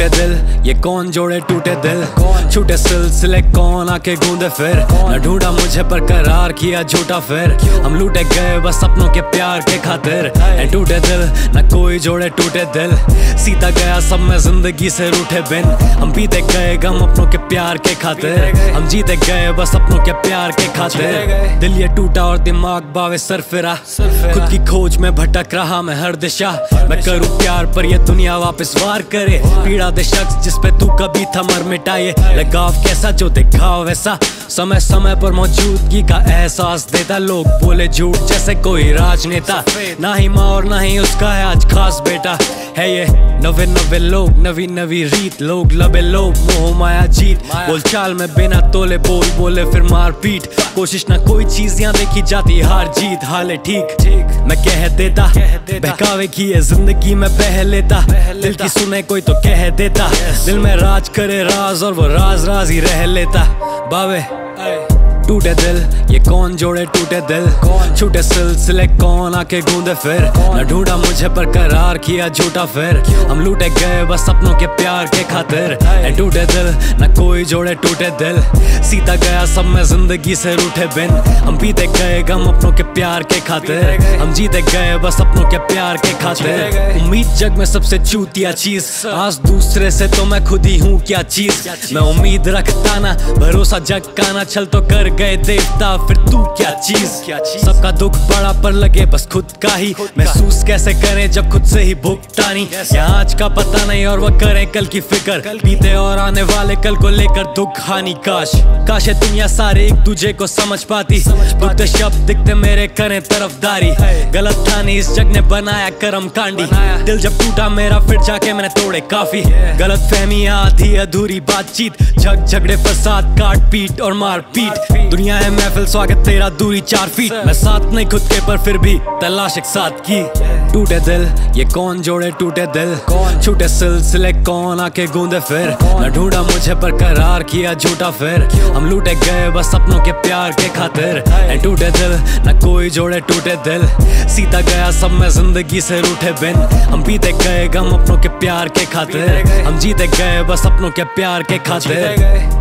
pedal ये कौन जोड़े टूटे दिल? छूटे सिलसिले कौन आके गूंदे फिर? न ढूंढा मुझे पर करार किया झूठा फिर। हम लूटे गए बस अपनों के प्यार के खातिर। टूटे दिल, न कोई जोड़े टूटे दिल। सीता गया सब में ज़िंदगी से रूठे बिन। हम पीते गए गम अपनों के प्यार के खातिर। हम जीते गए बस अपनों के प्यार के खातिर। दिल ये टूटा और दिमाग बावे सर फिरा खुद की खोज में भटक रहा मैं हर दिशा। मैं करूँ प्यार पर ये दुनिया वापस वार करे। पीड़ा दे शख्स जिस पे तू कभी था मर मिटाए। लगाव कैसा जो दिखा वैसा। समय समय पर मौजूदगी का एहसास देता। लोग बोले झूठ जैसे कोई राजनेता। ना ही माँ और ना ही उसका है आज खास बेटा। है ये नवे नवे लोग नवी नवी रीत लोग लबे लोग मोह माया जीत। बोल चाल में बिना तोले बोल बोले फिर मार पीट कोशिश ना कोई चीज़ यहाँ देखी जाती हार जीत हाले ठीक। ठीक। मैं कह देता बहकावे की ये ज़िंदगी में बह लेता। दिल की सुने कोई तो कह देता। दिल में राज करे राज और वो राज राज ही रह लेता। बावे। टूटे दिल ये कौन जोड़े टूटे दिल? कौन? छूटे सिलसिले कौन आके गूंदे फिर? न ढूंढा मुझे पर करार किया झूठा फिर। हम लूटे गए बस अपनों के प्यार के खातिर। टूटे दिल न कोई जोड़े टूटे दिल। सीता गया सब में ज़िंदगी से रूठे बिन। हम पीते गए गम अपनों के प्यार के खातिर। हम जीते गए बस अपनों के प्यार के खातिर। उम्मीद जग में सबसे चूतिया चीज़। आज दूसरे से तो मैं खुद ही हूँ क्या चीज़? मैं उम्मीद रखता ना भरोसा जग का ना चल तो कर गए देवता फिर तू क्या चीज़? क्या चीज़? सबका दुख बड़ा पर लगे बस खुद का ही। महसूस कैसे करें जब खुद से ही भुगतानी या आज का पता नहीं और वह करें कल की फ़िक्र। बीते और आने वाले कल को लेकर दुख हानि काश। काश ये दुनिया सारे एक दूजे को समझ पाती। दुखते शब्द दिखते मेरे करें तरफदारी। गलत था नहीं इस जग ने बनाया करम कांडी। दिल जब टूटा मेरा फिर जाके मैंने तोड़े काफ़ी। गलत फहमियाँ आधी अधूरी बातचीत। झग झगड़े फसाद काट पीट और मार पीट दुनिया है महफिल, स्वागत तेरा दूरी चार फीट मैं साथ नहीं खुद के, पर फिर भी तलाश एक साथ की। टूटे दिल, ये कौन जोड़े टूटे दिल? कौन छूटे सिलसिले कौन आके गूंदे फिर? न ढूंढा मुझे, पर करार किया झूठा फिर। हम लूटे गए, बस अपनों के प्यार के खातिर। टूटे दिल, न कोई जोड़े टूटे दिल। सीता गया सब में ज़िंदगी से रूठे बिन। हम पीते गए गम अपनों के प्यार के खातिर। हम जीते गए, बस अपनों के प्यार के खातिर।